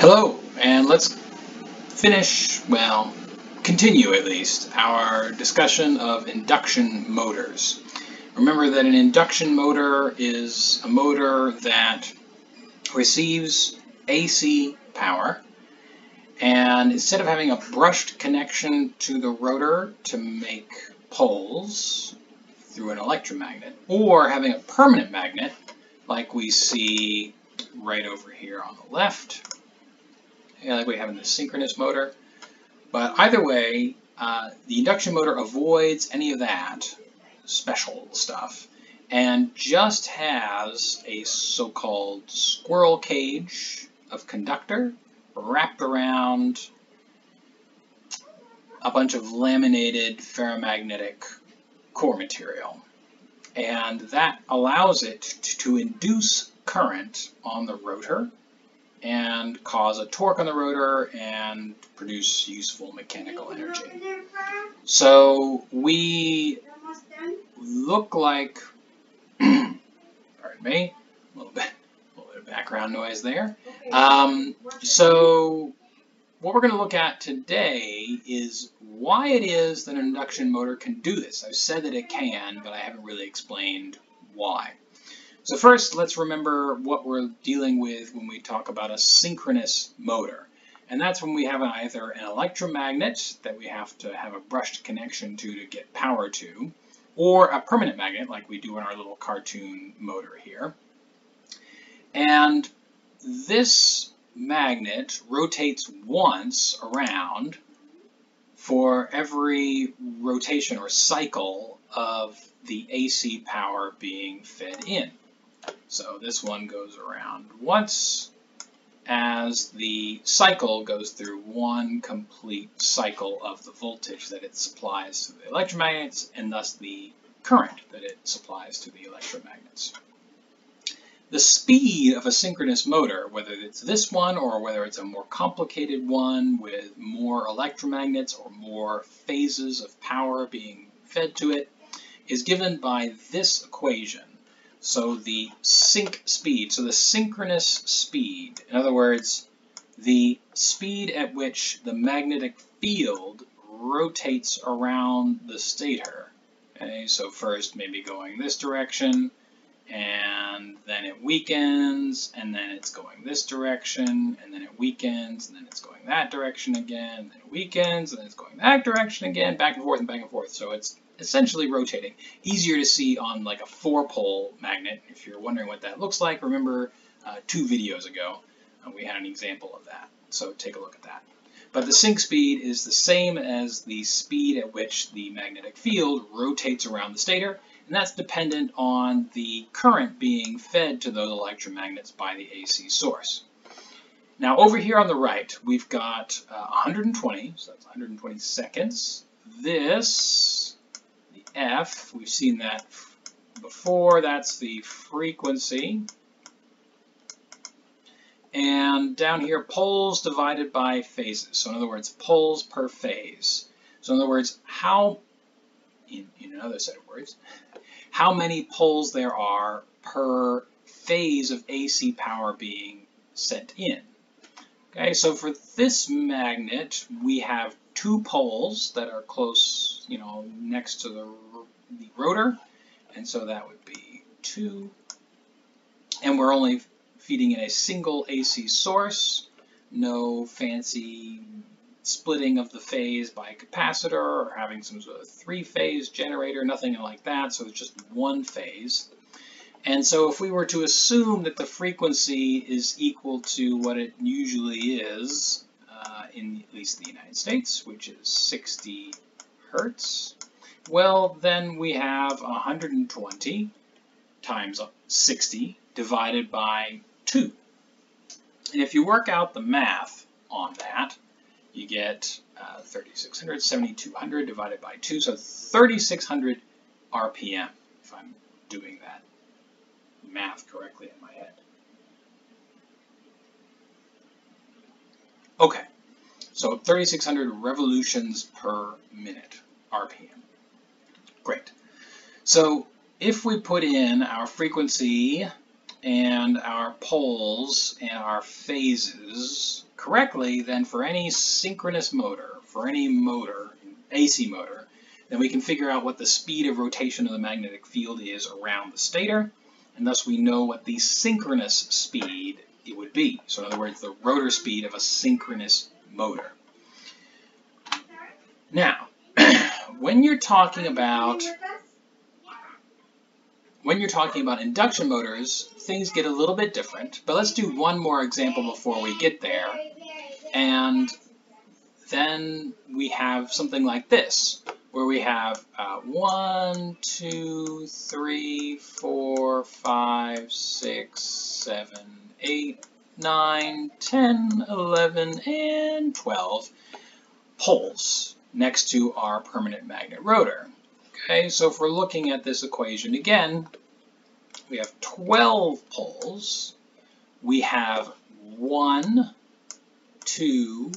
Hello, and let's finish, well, continue at least, our discussion of induction motors. Remember that an induction motor is a motor that receives AC power, and instead of having a brushed connection to the rotor to make poles through an electromagnet, or having a permanent magnet like we see right over here on the left, like we have in the synchronous motor. But either way, uh, the induction motor avoids any of that special stuff and just has a so-called squirrel cage of conductor wrapped around a bunch of laminated ferromagnetic core material. And that allows it to induce current on the rotor and cause a torque on the rotor and produce useful mechanical energy. So we look like, pardon me, a little bit, a little bit of background noise there. Um, so what we're going to look at today is why it is that an induction motor can do this. I've said that it can, but I haven't really explained why. So first, let's remember what we're dealing with when we talk about a synchronous motor. And that's when we have either an electromagnet that we have to have a brushed connection to to get power to, or a permanent magnet like we do in our little cartoon motor here. And this magnet rotates once around for every rotation or cycle of the AC power being fed in. So this one goes around once as the cycle goes through one complete cycle of the voltage that it supplies to the electromagnets and thus the current that it supplies to the electromagnets. The speed of a synchronous motor, whether it's this one or whether it's a more complicated one with more electromagnets or more phases of power being fed to it, is given by this equation. So the sync speed, so the synchronous speed, in other words, the speed at which the magnetic field rotates around the stator. Okay, so first maybe going this direction, and then it weakens, and then it's going this direction, and then it weakens, and then it's going that direction again, and then it weakens, and then it's going that direction again, back and forth and back and forth. So it's essentially rotating. Easier to see on like a four-pole magnet. If you're wondering what that looks like, remember uh, two videos ago uh, we had an example of that. So take a look at that. But the sync speed is the same as the speed at which the magnetic field rotates around the stator, and that's dependent on the current being fed to those electromagnets by the AC source. Now over here on the right, we've got uh, 120, so that's 120 seconds. This F, we've seen that before, that's the frequency. And down here, poles divided by phases. So in other words, poles per phase. So in other words, how, in, in another set of words, how many poles there are per phase of AC power being sent in. Okay, so for this magnet, we have two poles that are close, you know, next to the, the rotor, and so that would be two. And we're only feeding in a single AC source, no fancy splitting of the phase by a capacitor or having some sort of three-phase generator, nothing like that, so it's just one phase. And so if we were to assume that the frequency is equal to what it usually is, uh, in at least the United States, which is 60 hertz, well, then we have 120 times 60 divided by 2. And if you work out the math on that, you get uh, 3600, 7200 divided by 2, so 3600 RPM, if I'm doing that math correctly in my head. Okay, so 3,600 revolutions per minute, RPM. Great. So if we put in our frequency and our poles and our phases correctly, then for any synchronous motor, for any motor, AC motor, then we can figure out what the speed of rotation of the magnetic field is around the stator, and thus we know what the synchronous speed it would be. So in other words, the rotor speed of a synchronous motor. Now, when you're talking about when you're talking about induction motors, things get a little bit different. But let's do one more example before we get there. And then we have something like this, where we have uh, 1, 2, 3, 4, 5, 6, 7, 8, 9, 10, 11, and 12 poles next to our permanent magnet rotor. Okay, so if we're looking at this equation again, we have 12 poles. We have one, two,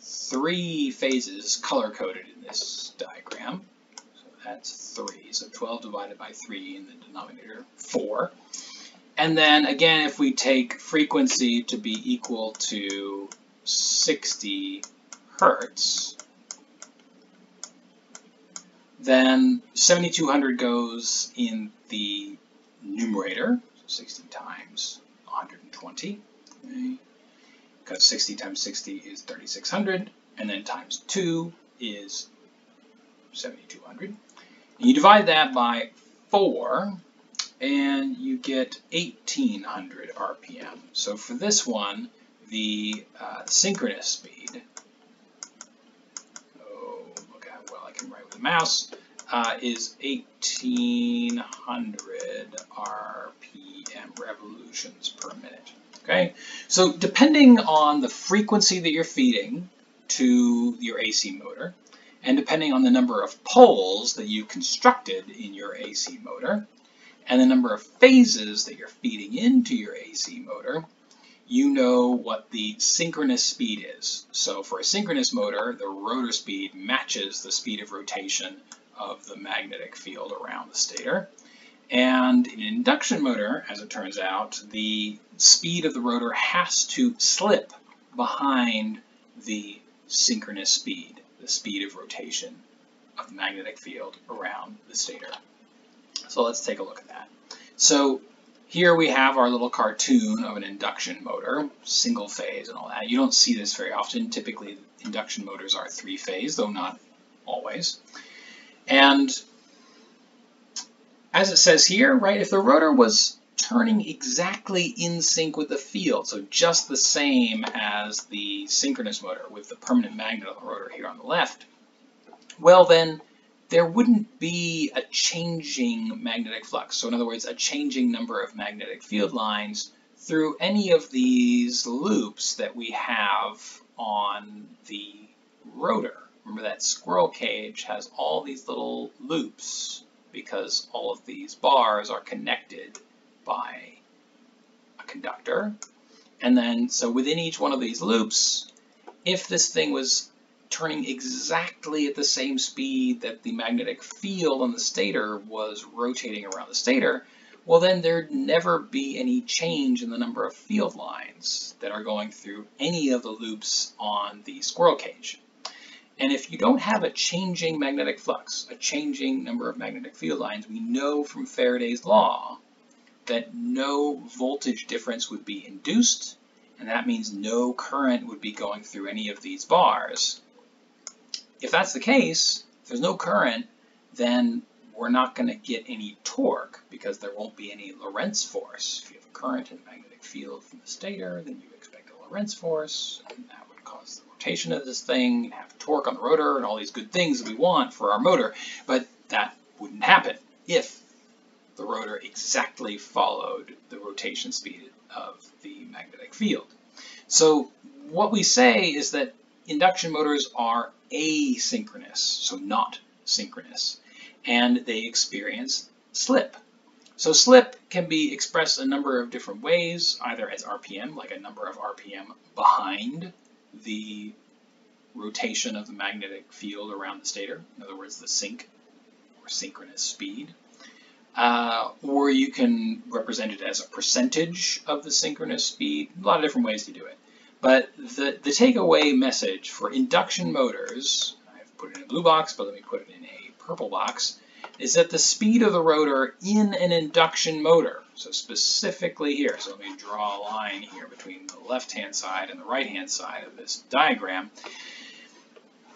three phases color-coded in this diagram. So that's 3. So 12 divided by 3 in the denominator, 4. And then again, if we take frequency to be equal to 60 hertz, then 7200 goes in the numerator, so 60 times 120, okay? because 60 times 60 is 3600, and then times 2 is 7200. And you divide that by 4, and you get 1800 RPM. So for this one, the uh, synchronous speed, oh, look how well A mouse, uh, is 1800 RPM revolutions per minute. Okay, so depending on the frequency that you're feeding to your AC motor, and depending on the number of poles that you constructed in your AC motor, and the number of phases that you're feeding into your AC motor, you know what the synchronous speed is. So for a synchronous motor, the rotor speed matches the speed of rotation of the magnetic field around the stator. And in an induction motor, as it turns out, the speed of the rotor has to slip behind the synchronous speed, the speed of rotation of the magnetic field around the stator. So let's take a look at that. So here we have our little cartoon of an induction motor, single phase and all that. You don't see this very often. Typically, induction motors are three phase, though not always. And as it says here, right, if the rotor was turning exactly in sync with the field, so just the same as the synchronous motor with the permanent magnet on the rotor here on the left, well then there wouldn't be a changing magnetic flux. So in other words, a changing number of magnetic field lines through any of these loops that we have on the rotor. Remember that squirrel cage has all these little loops because all of these bars are connected by a conductor. And then, so within each one of these loops, if this thing was turning exactly at the same speed that the magnetic field on the stator was rotating around the stator, well then there'd never be any change in the number of field lines that are going through any of the loops on the squirrel cage. And if you don't have a changing magnetic flux, a changing number of magnetic field lines, we know from Faraday's law that no voltage difference would be induced, and that means no current would be going through any of these bars. If that's the case, if there's no current, then we're not going to get any torque because there won't be any Lorentz force. If you have a current and magnetic field from the stator, then you expect a Lorentz force, and that would cause the rotation of this thing, and have torque on the rotor, and all these good things that we want for our motor, but that wouldn't happen if the rotor exactly followed the rotation speed of the magnetic field. So what we say is that induction motors are asynchronous, so not synchronous, and they experience slip. So slip can be expressed a number of different ways, either as RPM, like a number of RPM behind the rotation of the magnetic field around the stator, in other words, the sync or synchronous speed. Uh, or you can represent it as a percentage of the synchronous speed, a lot of different ways to do it. But the, the takeaway message for induction motors, I've put it in a blue box, but let me put it in a purple box, is that the speed of the rotor in an induction motor, so specifically here, so let me draw a line here between the left-hand side and the right-hand side of this diagram.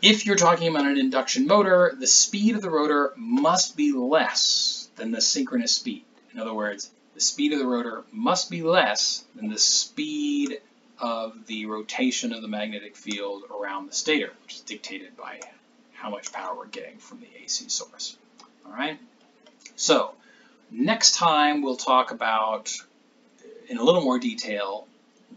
If you're talking about an induction motor, the speed of the rotor must be less than the synchronous speed. In other words, the speed of the rotor must be less than the speed of the rotation of the magnetic field around the stator, which is dictated by how much power we're getting from the AC source. All right. So next time we'll talk about in a little more detail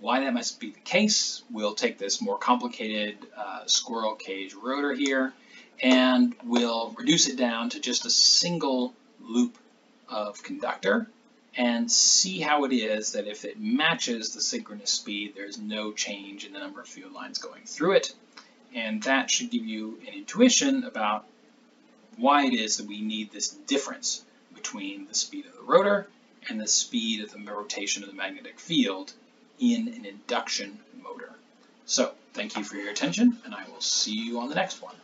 why that must be the case. We'll take this more complicated uh, squirrel cage rotor here and we'll reduce it down to just a single loop of conductor and see how it is that if it matches the synchronous speed, there's no change in the number of field lines going through it. And that should give you an intuition about why it is that we need this difference between the speed of the rotor and the speed of the rotation of the magnetic field in an induction motor. So, thank you for your attention, and I will see you on the next one.